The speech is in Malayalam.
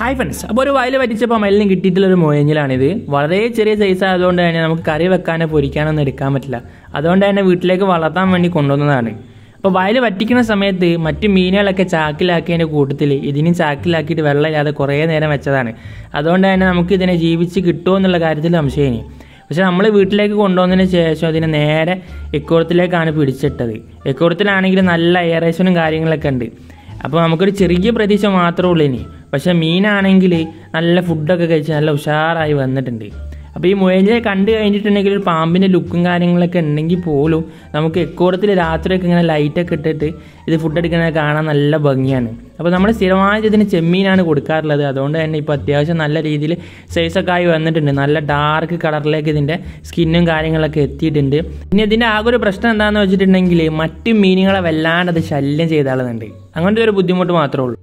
ഹായ് ഫ്രണ്ട്സ് അപ്പോൾ ഒരു വയൽ പറ്റിച്ചപ്പോൾ മലിനും കിട്ടിയിട്ടുള്ള ഒരു മൊയഞ്ഞിലാണിത് വളരെ ചെറിയ സൈസ് ആയതുകൊണ്ട് തന്നെ നമുക്ക് കറി വെക്കാനോ പൊരിക്കാനോ ഒന്നും എടുക്കാൻ പറ്റില്ല. അതുകൊണ്ട് തന്നെ വീട്ടിലേക്ക് വളർത്താൻ വേണ്ടി കൊണ്ടുവന്നതാണ്. അപ്പോൾ വയൽ വറ്റിക്കുന്ന സമയത്ത് മറ്റ് മീനുകളൊക്കെ ചാക്കിലാക്കിയതിന്റെ കൂട്ടത്തിൽ ഇതിനും ചാക്കിലാക്കിയിട്ട് വെള്ളമില്ലാതെ കുറേ നേരം വെച്ചതാണ്. അതുകൊണ്ട് തന്നെ നമുക്ക് ഇതിനെ ജീവിച്ച് കിട്ടുമോ എന്നുള്ള കാര്യത്തിൽ സംശയം പക്ഷെ നമ്മൾ വീട്ടിലേക്ക് കൊണ്ടുവന്നതിന് ശേഷം അതിനെ നേരെ എക്കോറത്തിലേക്കാണ് പിടിച്ചിട്ടത്. എക്കോറത്തിലാണെങ്കിൽ നല്ല എയറേഷനും കാര്യങ്ങളൊക്കെ ഉണ്ട്. അപ്പോൾ നമുക്കൊരു ചെറിയ പ്രതീക്ഷ മാത്രമേ ഉള്ളൂ ഇനി. പക്ഷെ മീനാണെങ്കിൽ നല്ല ഫുഡൊക്കെ കഴിച്ച് നല്ല ഉഷാറായി വന്നിട്ടുണ്ട്. അപ്പോൾ ഈ മുയലിനെ കണ്ടു കഴിഞ്ഞിട്ടുണ്ടെങ്കിൽ ഒരു പാമ്പിന്റെ ലുക്കും കാര്യങ്ങളൊക്കെ ഉണ്ടെങ്കിൽ പോലും നമുക്ക് എക്കോടത്തിൽ രാത്രിയൊക്കെ ഇങ്ങനെ ലൈറ്റൊക്കെ ഇട്ടിട്ട് ഇത് ഫുഡ് എടുക്കുന്നത് കാണാൻ നല്ല ഭംഗിയാണ്. അപ്പോൾ നമ്മൾ സ്ഥിരമായിട്ട് ഇതിന് ചെമ്മീനാണ് കൊടുക്കാറുള്ളത്. അതുകൊണ്ട് തന്നെ ഇപ്പോൾ അത്യാവശ്യം നല്ല രീതിയിൽ സൈസൊക്കെ ആയി വന്നിട്ടുണ്ട്. നല്ല ഡാർക്ക് കളറിലേക്ക് ഇതിന്റെ സ്കിന്നും കാര്യങ്ങളൊക്കെ എത്തിയിട്ടുണ്ട്. പിന്നെ ഇതിന്റെ ആകെ ഒരു പ്രശ്നം എന്താണെന്ന് വെച്ചിട്ടുണ്ടെങ്കിൽ മറ്റു മീനുകളെ വല്ലാണ്ട് അത് ശല്യം ചെയ്താളുന്നുണ്ട്. അങ്ങനത്തെ ഒരു ബുദ്ധിമുട്ട് മാത്രമേ ഉള്ളൂ.